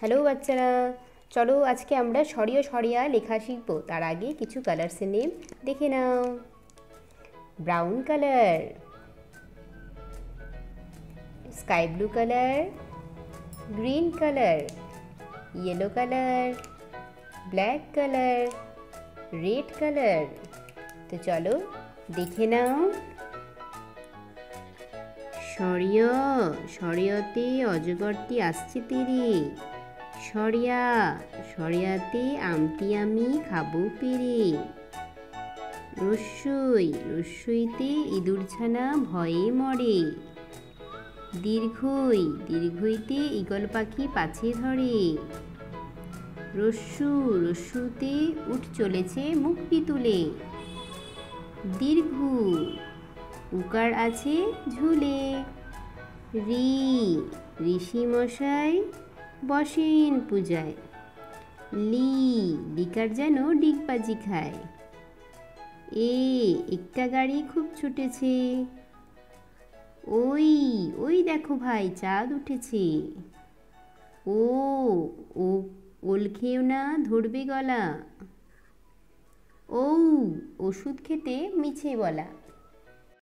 Hello বাচ্চারা, চলো আজকে আমরা সরিয় সরিয়া লেখা শিখব। তার আগে কিছু কালার্সের নেম দেখে নাও। Brown colour sky blue colour green colour yellow colour black colour red colour তো চলো দেখে নাও। সরিয়, সরিয়তে অজগরটি আসছে তেরে। সরিয়া, সরিয়াতে আমটি আমি খাব পেরে রস্যই রস্যইতে ইঁদুরছানা ভয়ে মরে। দীর্ঘই, দীর্ঘইতে ঈগল পাখি পাছে ধরে। রস্যু রস্যুতে উঠ চলেছে মুক্তি তুলে। দীর্ঘ, উকার আছে ঝুলে। রি, ঋষি মশাই বসেন পূজায়। লি লিকার যেন ডিগবাজি খায়। এ, একটা গাড়ি খুব ছুটেছে। ওই ওই দেখো ভাই, চাঁদ উঠেছে। ও ও, ওল খেয়েও না ধরবে গলা। ও ওষুধ খেতে মিছে বলা।